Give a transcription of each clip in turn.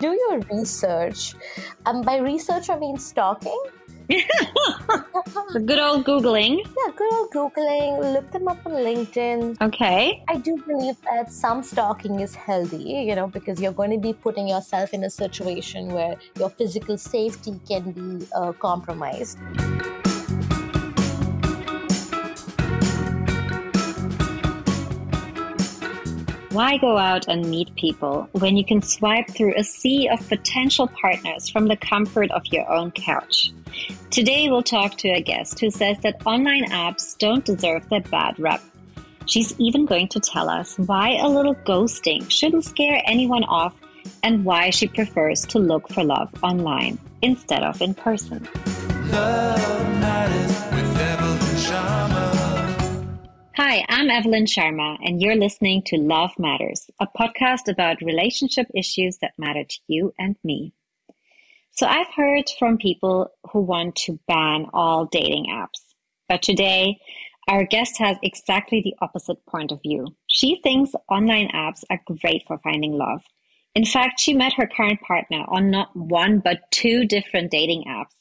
Do your research. Um, by research, I mean stalking. the good old Googling. Yeah, good old Googling. Look them up on LinkedIn. Okay. I do believe that some stalking is healthy, you know, because you're going to be putting yourself in a situation where your physical safety can be uh, compromised. Why go out and meet people when you can swipe through a sea of potential partners from the comfort of your own couch? Today, we'll talk to a guest who says that online apps don't deserve their bad rep. She's even going to tell us why a little ghosting shouldn't scare anyone off and why she prefers to look for love online instead of in person. Hi, I'm Evelyn Sharma, and you're listening to Love Matters, a podcast about relationship issues that matter to you and me. So, I've heard from people who want to ban all dating apps. But today, our guest has exactly the opposite point of view. She thinks online apps are great for finding love. In fact, she met her current partner on not one, but two different dating apps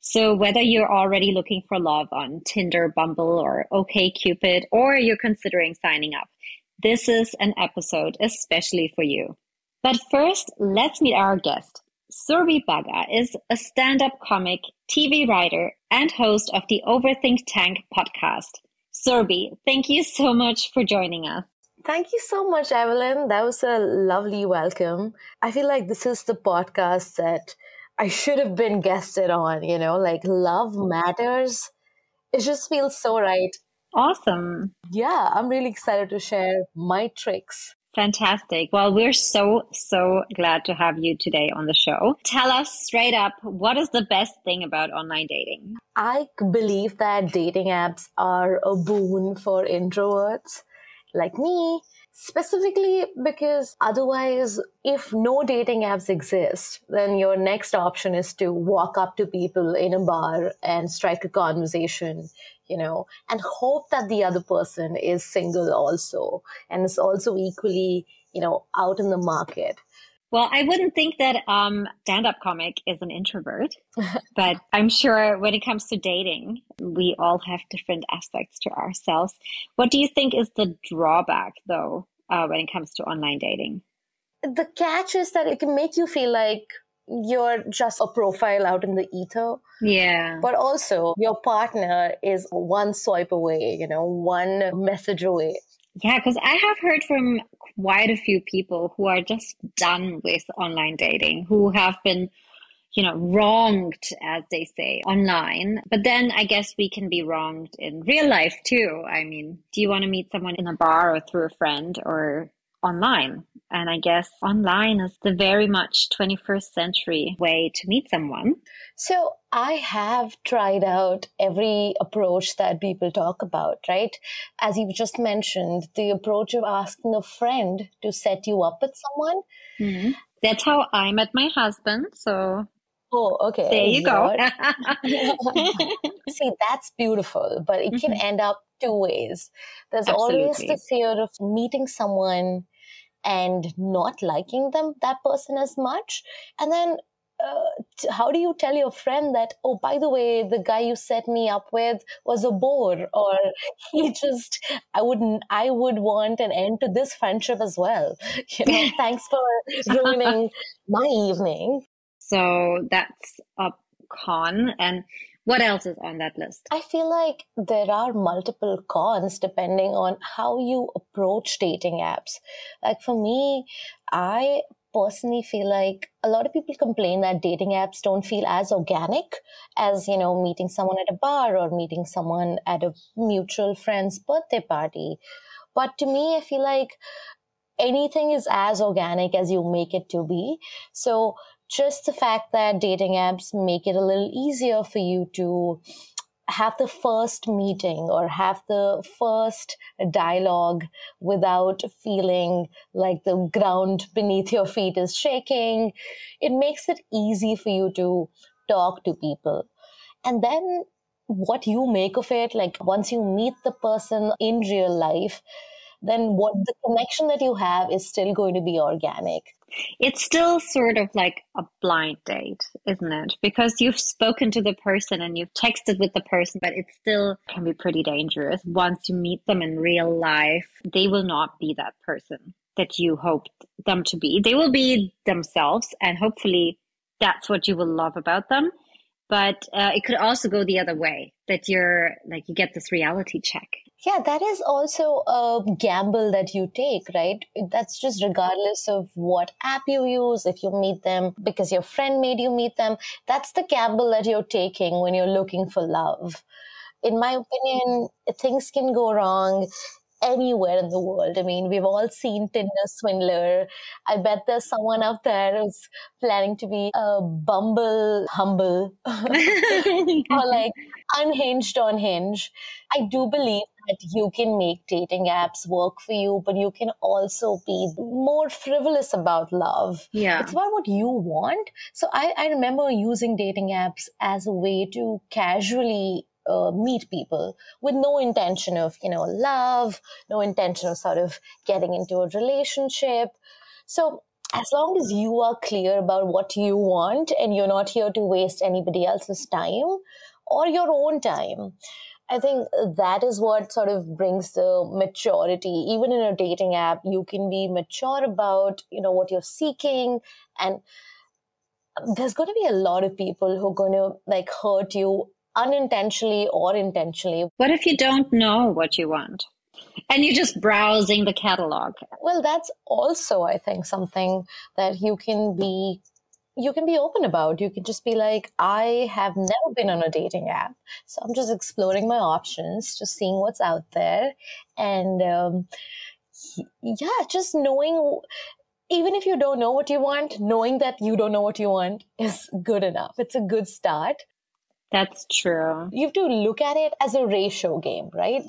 so whether you're already looking for love on Tinder, Bumble, or OKCupid, or you're considering signing up, this is an episode especially for you. But first, let's meet our guest. Surbhi Bagga is a stand-up comic, TV writer, and host of the Overthink Tank podcast. Surbhi, thank you so much for joining us. Thank you so much, Evelyn. That was a lovely welcome. I feel like this is the podcast that I should have been guested on, you know, like love matters. It just feels so right. Awesome. Yeah, I'm really excited to share my tricks. Fantastic. Well, we're so, so glad to have you today on the show. Tell us straight up what is the best thing about online dating? I believe that dating apps are a boon for introverts like me specifically because otherwise if no dating apps exist then your next option is to walk up to people in a bar and strike a conversation you know and hope that the other person is single also. And is also equally you know out in the market well, I wouldn't think that um, stand-up comic is an introvert, but I'm sure when it comes to dating, we all have different aspects to ourselves. What do you think is the drawback, though, uh, when it comes to online dating? The catch is that it can make you feel like you're just a profile out in the ether. Yeah. But also, your partner is one swipe away, you know, one message away. Yeah, because I have heard from quite a few people who are just done with online dating, who have been, you know, wronged, as they say, online. But then I guess we can be wronged in real life too. I mean, do you want to meet someone in a bar or through a friend or online? And I guess online is the very much 21st century way to meet someone. So I have tried out every approach that people talk about, right? As you just mentioned, the approach of asking a friend to set you up with someone. Mm-hmm. That's how I met my husband. So Oh, okay. There you go. See, that's beautiful, but it can mm-hmm. end up two ways. There's Absolutely. always the fear of meeting someone and not liking them, that person as much. And then uh, how do you tell your friend that oh by the way the guy you set me up with was a bore or he just i wouldn't i would want an end to this friendship as well you know thanks for ruining my evening so that's a con and what else is on that list? I feel like there are multiple cons depending on how you approach dating apps. Like for me, I personally feel like a lot of people complain that dating apps don't feel as organic as, you know, meeting someone at a bar or meeting someone at a mutual friend's birthday party. But to me, I feel like anything is as organic as you make it to be. So just the fact that dating apps make it a little easier for you to have the first meeting or have the first dialogue without feeling like the ground beneath your feet is shaking. It makes it easy for you to talk to people. And then what you make of it, like once you meet the person in real life, then what the connection that you have is still going to be organic. It's still sort of like a blind date, isn't it? Because you've spoken to the person and you've texted with the person, but it still can be pretty dangerous. Once you meet them in real life, they will not be that person that you hoped them to be. They will be themselves, and hopefully that's what you will love about them. But uh, it could also go the other way that you're like, you get this reality check. Yeah, that is also a gamble that you take, right? That's just regardless of what app you use, if you meet them because your friend made you meet them. That's the gamble that you're taking when you're looking for love. In my opinion, things can go wrong anywhere in the world. I mean, we've all seen Tinder Swindler. I bet there's someone out there who's planning to be a Bumble humble or like unhinged on Hinge. I do believe that you can make dating apps work for you, but you can also be more frivolous about love. Yeah. It's about what you want. So I, I remember using dating apps as a way to casually uh, meet people with no intention of, you know, love, no intention of sort of getting into a relationship. So as long as you are clear about what you want and you're not here to waste anybody else's time or your own time, I think that is what sort of brings the maturity. Even in a dating app, you can be mature about, you know, what you're seeking and there's going to be a lot of people who are going to like hurt you unintentionally or intentionally. What if you don't know what you want? And you're just browsing the catalog. Well, that's also, I think, something that you can be you can be open about. You can just be like, I have never been on a dating app. So I'm just exploring my options, just seeing what's out there. And um, yeah, just knowing, even if you don't know what you want, knowing that you don't know what you want is good enough. It's a good start. That's true. You have to look at it as a ratio game, right?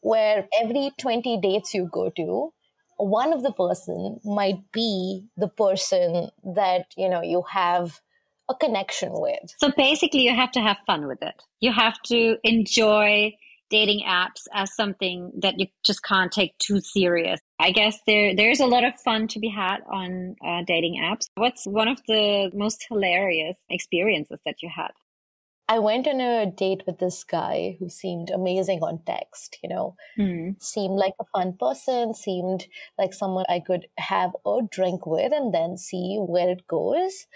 Where every 20 dates you go to, one of the person might be the person that, you know, you have a connection with. So basically you have to have fun with it. You have to enjoy dating apps as something that you just can't take too serious. I guess there there's a lot of fun to be had on uh, dating apps. What's one of the most hilarious experiences that you had? I went on a date with this guy who seemed amazing on text, you know, mm. seemed like a fun person, seemed like someone I could have a drink with and then see where it goes.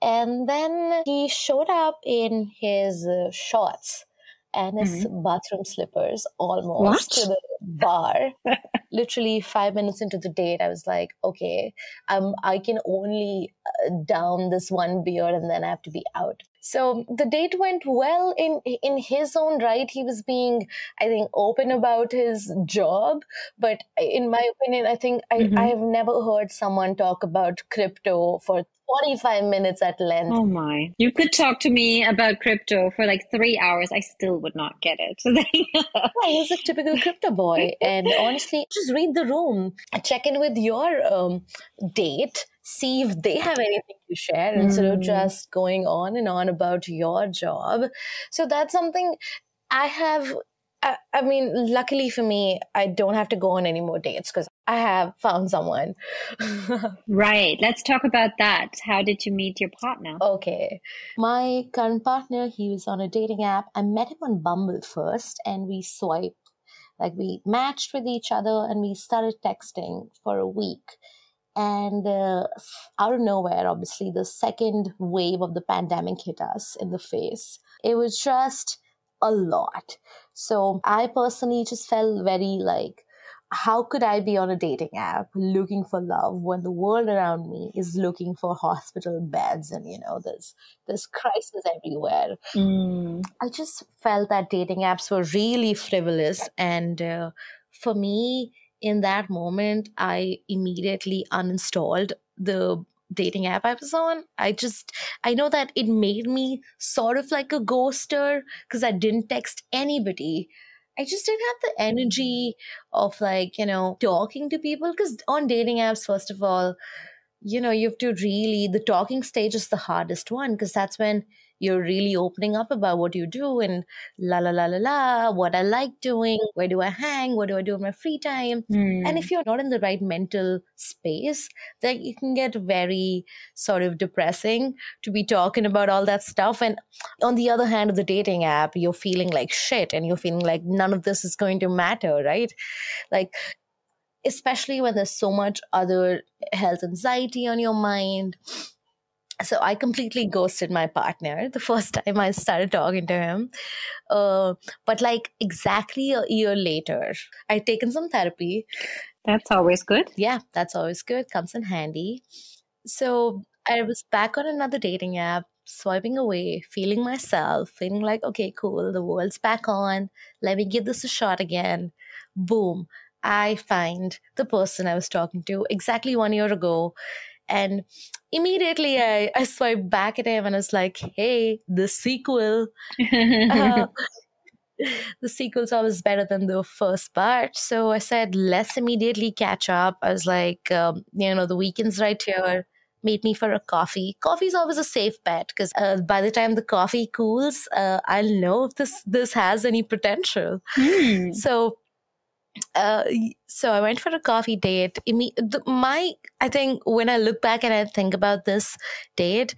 And then he showed up in his uh, shorts and his mm-hmm. bathroom slippers almost what? to the bar. Literally five minutes into the date, I was like, okay, um, I can only uh, down this one beer and then I have to be out. So the date went well in in his own right. He was being, I think, open about his job. But in my opinion, I think I, mm-hmm. I have never heard someone talk about crypto for 45 minutes at length. Oh my. You could talk to me about crypto for like three hours. I still would not get it. yeah, he's a typical crypto boy. And honestly, just read the room. Check in with your um, date see if they have anything to share mm. instead of hmm. just going on and on about your job. So that's something I have. I, I mean, luckily for me, I don't have to go on any more dates because I have found someone. right. Let's talk about that. How did you meet your partner? Okay. My current partner, he was on a dating app. I met him on Bumble first and we swiped. Like we matched with each other and we started texting for a week and uh, out of nowhere, obviously, the second wave of the pandemic hit us in the face. It was just a lot. So I personally just felt very like, how could I be on a dating app looking for love when the world around me is looking for hospital beds and you know there's there's crisis everywhere. Mm. I just felt that dating apps were really frivolous, and uh, for me, in that moment, I immediately uninstalled the dating app I was on. I just, I know that it made me sort of like a ghoster because I didn't text anybody. I just didn't have the energy of like, you know, talking to people because on dating apps, first of all, you know, you have to really, the talking stage is the hardest one because that's when you're really opening up about what you do and la la la la la, what I like doing, where do I hang, what do I do in my free time. Mm. And if you're not in the right mental space, then it can get very sort of depressing to be talking about all that stuff. And on the other hand of the dating app, you're feeling like shit and you're feeling like none of this is going to matter, right? Like especially when there's so much other health anxiety on your mind. So I completely ghosted my partner the first time I started talking to him. Uh, but like exactly a year later, I'd taken some therapy. That's always good. Yeah, that's always good. Comes in handy. So I was back on another dating app, swiping away, feeling myself, feeling like, okay, cool, the world's back on. Let me give this a shot again. Boom. I find the person I was talking to exactly one year ago. And immediately I, I swiped back at him and I was like, hey, the sequel. Uh, the sequel's always better than the first part. So I said, let's immediately catch up. I was like, um, you know, the weekend's right here. Meet me for a coffee. Coffee's always a safe bet because uh, by the time the coffee cools, uh, I'll know if this this has any potential. Hmm. So uh, so I went for a coffee date. My, I think when I look back and I think about this date,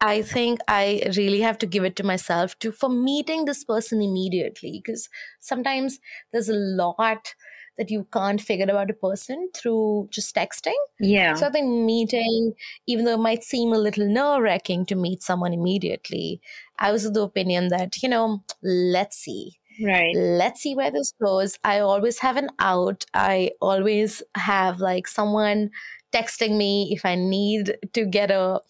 I think I really have to give it to myself to for meeting this person immediately because sometimes there's a lot that you can't figure about a person through just texting. Yeah. So I think meeting, even though it might seem a little nerve wracking to meet someone immediately, I was of the opinion that, you know, let's see right. let's see where this goes. I always have an out. I always have like someone texting me if I need to get a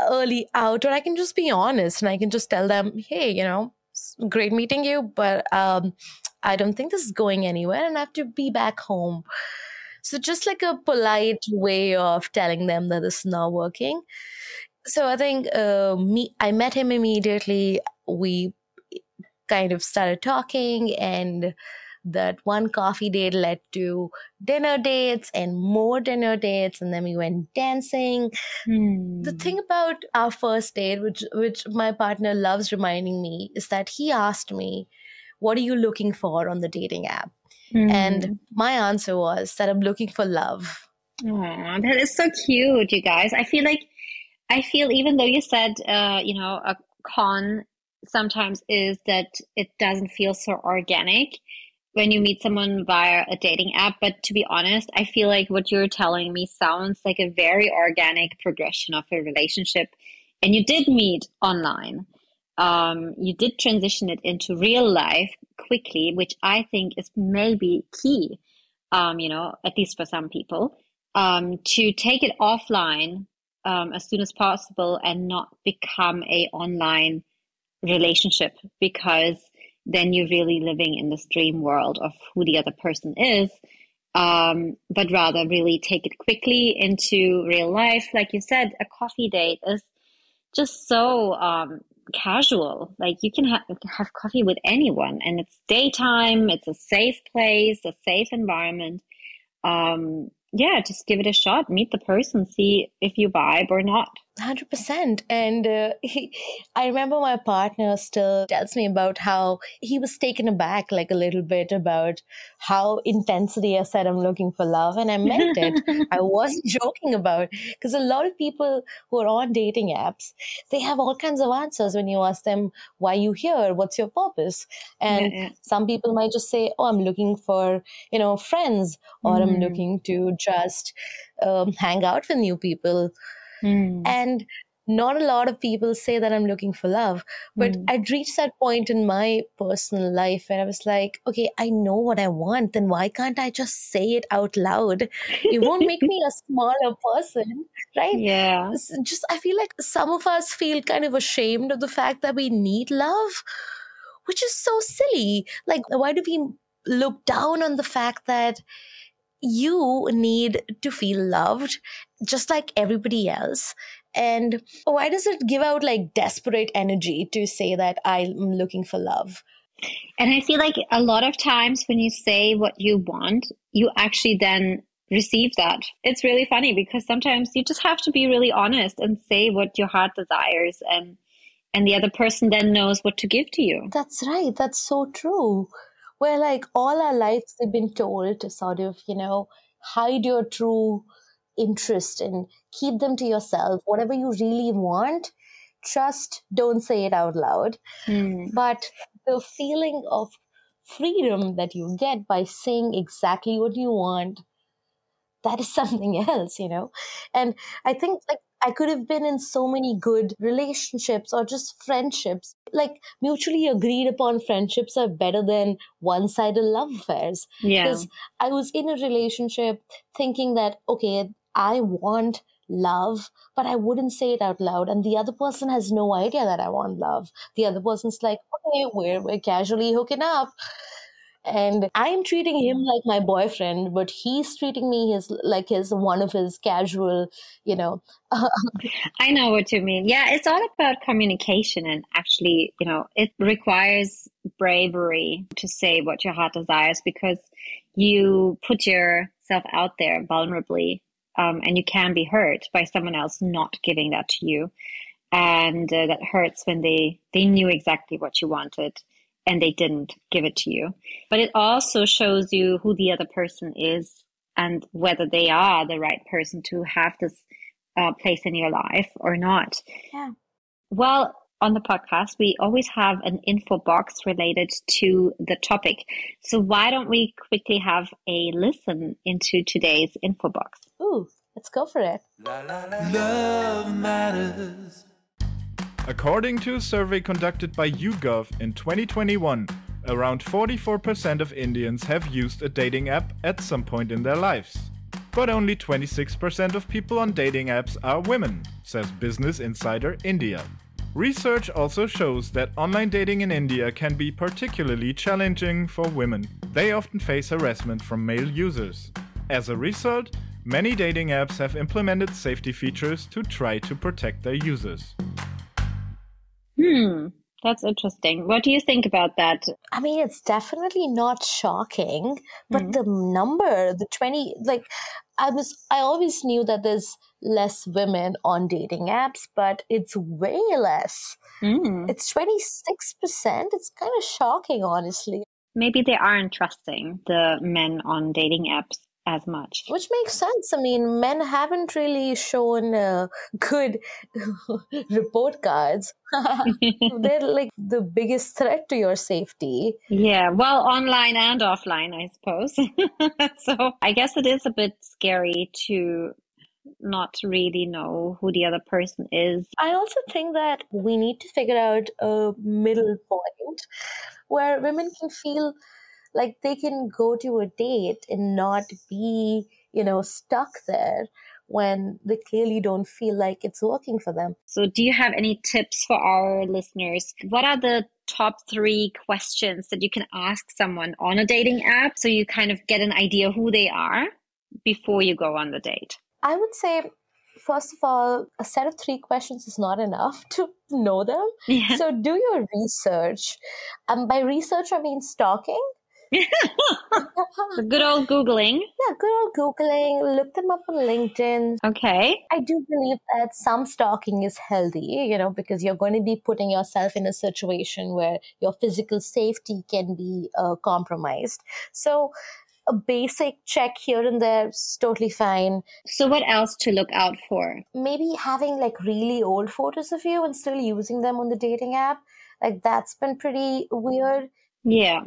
early out, or I can just be honest and I can just tell them, hey, you know, great meeting you, but um, I don't think this is going anywhere, and I have to be back home. So just like a polite way of telling them that this is not working. So I think uh, me, I met him immediately. We kind of started talking and that one coffee date led to dinner dates and more dinner dates and then we went dancing Hmm. the thing about our first date which which my partner loves reminding me is that he asked me what are you looking for on the dating app Hmm. and my answer was that i'm looking for love Aw, that is so cute, you guys. I feel like, I feel even though you said, uh, you know, a con sometimes is that it doesn't feel so organic when you meet someone via a dating app. But to be honest, I feel like what you're telling me sounds like a very organic progression of a relationship. And you did meet online. Um, you did transition it into real life quickly, which I think is maybe key, um, you know, at least for some people um, to take it offline um, as soon as possible and not become a online relationship because then you're really living in this dream world of who the other person is um, but rather really take it quickly into real life like you said a coffee date is just so um, casual like you can ha- have coffee with anyone and it's daytime it's a safe place a safe environment um, yeah, just give it a shot. Meet the person, see if you vibe or not. 100% and uh, he, i remember my partner still tells me about how he was taken aback like a little bit about how intensely i said i'm looking for love and i meant it. I wasn't joking about because a lot of people who are on dating apps they have all kinds of answers when you ask them why you here? What's your purpose? And Yeah, yeah. some people might just say oh i'm looking for you know friends or i'm Mm. looking to just um, hang out with new people Mm. and not a lot of people say that I'm looking for love. But Mm. I'd reached that point in my personal life where I was like, okay, I know what I want. Then why can't I just say it out loud? It won't make me a smaller person, right? Yeah. It's just, I feel like some of us feel kind of ashamed of the fact that we need love, which is so silly. Like, why do we look down on the fact that you need to feel loved just like everybody else? And why does it give out like desperate energy to say that I'm looking for love? And I feel like a lot of times when you say what you want, you actually then receive that. It's really funny because sometimes you just have to be really honest and say what your heart desires and and the other person then knows what to give to you. That's right. That's so true. Where like all our lives they've been told to sort of, you know, hide your true interest and keep them to yourself. Whatever you really want, just don't say it out loud. Mm. But the feeling of freedom that you get by saying exactly what you want, that is something else, you know? And I think like I could have been in so many good relationships or just friendships. Like mutually agreed upon friendships are better than one sided love affairs. Yeah. Because I was in a relationship thinking that, okay, I want love, but I wouldn't say it out loud. And the other person has no idea that I want love. The other person's like, okay, we're, we're casually hooking up and i'm treating him like my boyfriend but he's treating me his like his one of his casual you know. I know what you mean. Yeah it's all about communication and actually you know it requires bravery to say what your heart desires because you put yourself out there vulnerably um, and you can be hurt by someone else not giving that to you. And uh, that hurts when they they knew exactly what you wanted and they didn't give it to you. But it also shows you who the other person is and whether they are the right person to have this uh, place in your life or not. Yeah. Well, on the podcast, we always have an info box related to the topic. So why don't we quickly have a listen into today's info box? Ooh, let's go for it. Love matters. According to a survey conducted by YouGov in 2021, around 44% of Indians have used a dating app at some point in their lives. But only 26% of people on dating apps are women, says Business Insider India. Research also shows that online dating in India can be particularly challenging for women. They often face harassment from male users. As a result, many dating apps have implemented safety features to try to protect their users. Hmm, that's interesting. What do you think about that? I mean, it's definitely not shocking, but mm-hmm. the number, the 20, like, I was, I always knew that there's less women on dating apps, but it's way less. Mm. It's 26%. It's kind of shocking, honestly. Maybe they aren't trusting the men on dating apps as much. Which makes sense. I mean, men haven't really shown uh, good report cards. They're like the biggest threat to your safety. Yeah, well, online and offline, I suppose. so I guess it is a bit scary to not really know who the other person is. I also think that we need to figure out a middle point where women can feel like they can go to a date and not be you know stuck there when they clearly don't feel like it's working for them so do you have any tips for our listeners what are the top three questions that you can ask someone on a dating app so you kind of get an idea who they are before you go on the date i would say first of all, a set of three questions is not enough to know them. Yeah. So do your research. Um, by research, I mean stalking good old Googling. Yeah, good old Googling. Look them up on LinkedIn. Okay. I do believe that some stalking is healthy, you know, because you're going to be putting yourself in a situation where your physical safety can be uh, compromised. So, a basic check here and there is totally fine. So, what else to look out for? Maybe having like really old photos of you and still using them on the dating app. Like, that's been pretty weird. Yeah.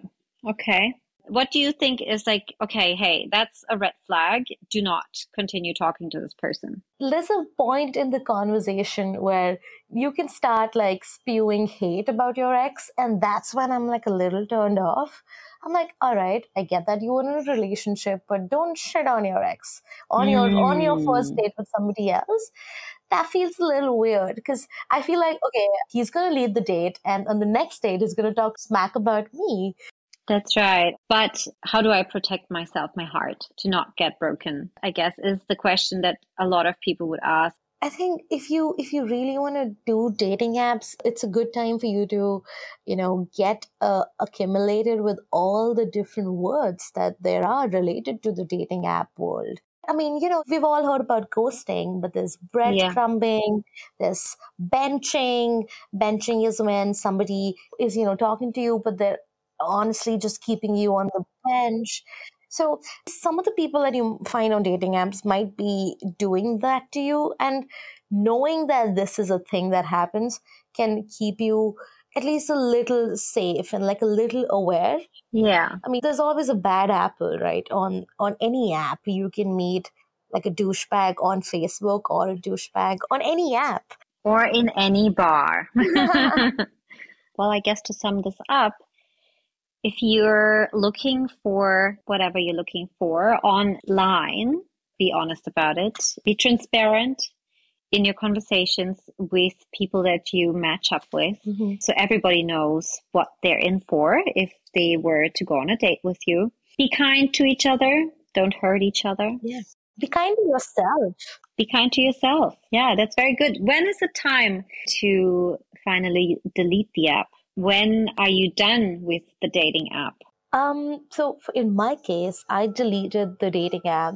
Okay. What do you think is like, okay, hey, that's a red flag. Do not continue talking to this person. There's a point in the conversation where you can start like spewing hate about your ex, and that's when I'm like a little turned off. I'm like, all right, I get that you were in a relationship, but don't shit on your ex on your mm. on your first hmm. date with somebody else that feels a little weird because I feel like, okay, he's going to lead the date and on the next date, he's going to talk smack about me. That's right. But how do I protect myself, my heart, to not get broken? I guess is the question that a lot of people would ask. I think if you if you really want to do dating apps, it's a good time for you to, you know, get uh, accumulated with all the different words that there are related to the dating app world. I mean, you know, we've all heard about ghosting, but there's breadcrumbing, yeah. there's benching. Benching is when somebody is, you know, talking to you, but they're honestly just keeping you on the bench. So some of the people that you find on dating apps might be doing that to you. And knowing that this is a thing that happens can keep you at least a little safe and like a little aware. Yeah. I mean, there's always a bad apple, right? On on any app, you can meet like a douchebag on Facebook or a douchebag on any app. Or in any bar. well, I guess to sum this up, if you're looking for whatever you're looking for online, be honest about it, be transparent, in your conversations with people that you match up with. Mm-hmm. So everybody knows what they're in for if they were to go on a date with you. Be kind to each other. Don't hurt each other. Yeah. Be kind to yourself. Be kind to yourself. Yeah, that's very good. When is the time to finally delete the app? When are you done with the dating app? Um, so in my case, I deleted the dating app.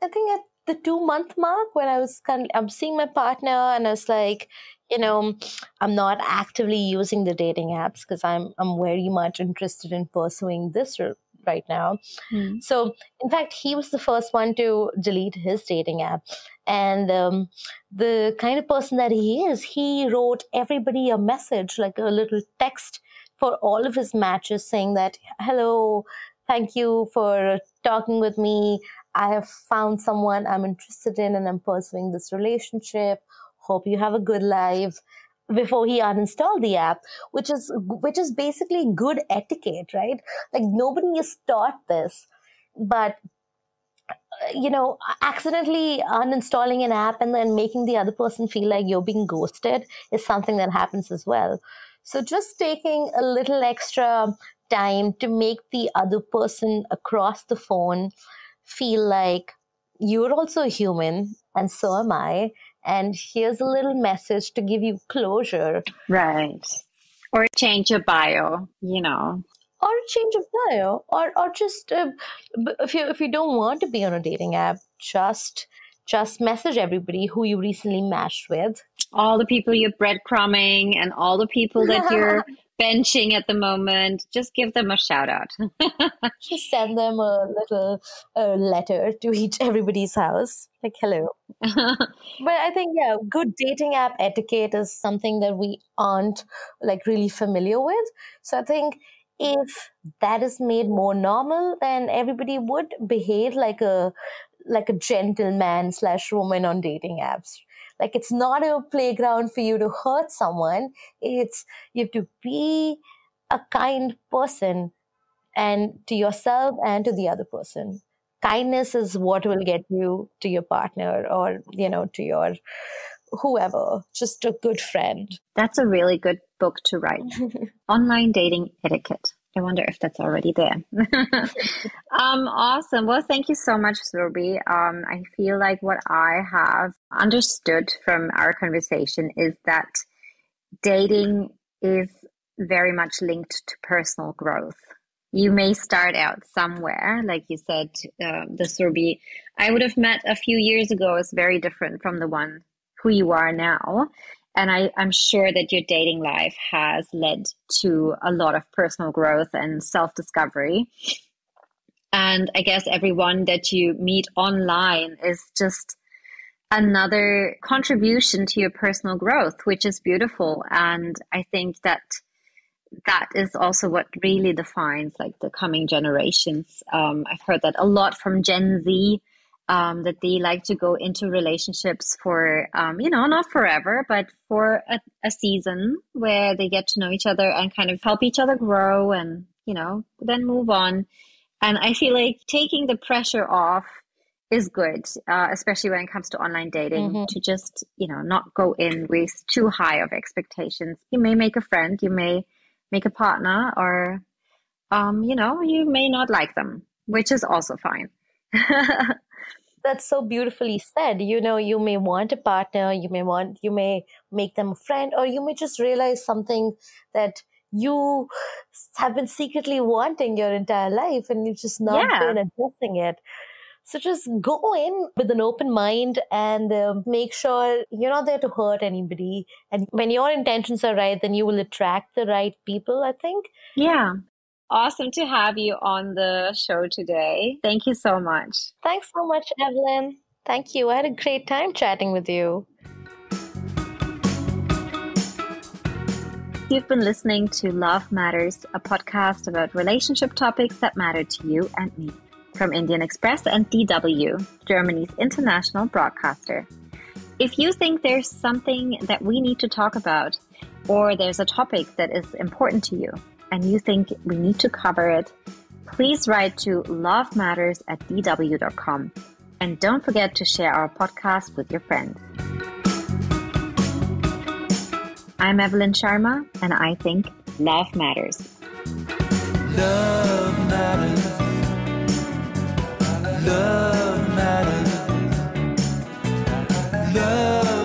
I think at the two month mark when I was kind of, I'm seeing my partner and I was like, you know, I'm not actively using the dating apps because I'm I'm very much interested in pursuing this right now. Mm. So, in fact, he was the first one to delete his dating app. And um, the kind of person that he is, he wrote everybody a message, like a little text for all of his matches saying that, hello, thank you for talking with me. I have found someone I'm interested in and I'm pursuing this relationship. Hope you have a good life before he uninstalled the app, which is, which is basically good etiquette, right? Like nobody is taught this, but you know, accidentally uninstalling an app and then making the other person feel like you're being ghosted is something that happens as well. So just taking a little extra time to make the other person across the phone feel like you're also a human and so am I. And here's a little message to give you closure. Right. Or change your bio, you know. Or change your bio, or or just uh, if you if you don't want to be on a dating app, just just message everybody who you recently matched with. All the people you're breadcrumbing and all the people that you're benching at the moment, just give them a shout out. just send them a little uh, letter to each everybody's house, like hello. but I think yeah, good dating app etiquette is something that we aren't like really familiar with. So I think if that is made more normal, then everybody would behave like a like a gentleman slash woman on dating apps like it's not a playground for you to hurt someone. It's you have to be a kind person and to yourself and to the other person. Kindness is what will get you to your partner or, you know, to your whoever, just a good friend. That's a really good book to write. Online dating etiquette. I wonder if that's already there. um, awesome. Well, thank you so much, Surbhi. Um, I feel like what I have understood from our conversation is that dating is very much linked to personal growth. You may start out somewhere, like you said, uh, the Surbhi I would have met a few years ago is very different from the one who you are now. And I, I'm sure that your dating life has led to a lot of personal growth and self discovery. And I guess everyone that you meet online is just another contribution to your personal growth, which is beautiful. And I think that that is also what really defines like the coming generations. Um, I've heard that a lot from Gen Z um, that they like to go into relationships for, um, you know, not forever, but for a, a season where they get to know each other and kind of help each other grow and, you know, then move on. And I feel like taking the pressure off is good, uh, especially when it comes to online dating, mm-hmm. to just, you know, not go in with too high of expectations. You may make a friend, you may make a partner, or, um, you know, you may not like them, which is also fine. that's so beautifully said you know you may want a partner you may want you may make them a friend or you may just realize something that you have been secretly wanting your entire life and you've just not yeah. been addressing it So just go in with an open mind and uh, make sure you're not there to hurt anybody. And when your intentions are right, then you will attract the right people, I think. Yeah. Awesome to have you on the show today. Thank you so much. Thanks so much, Evelyn. Thank you. I had a great time chatting with you. You've been listening to Love Matters, a podcast about relationship topics that matter to you and me from Indian Express and DW, Germany's international broadcaster. If you think there's something that we need to talk about, or there's a topic that is important to you, and you think we need to cover it, please write to lovematters at dw.com. And don't forget to share our podcast with your friends. I'm Evelyn Sharma, and I think love matters. Love matters. Love matters. Love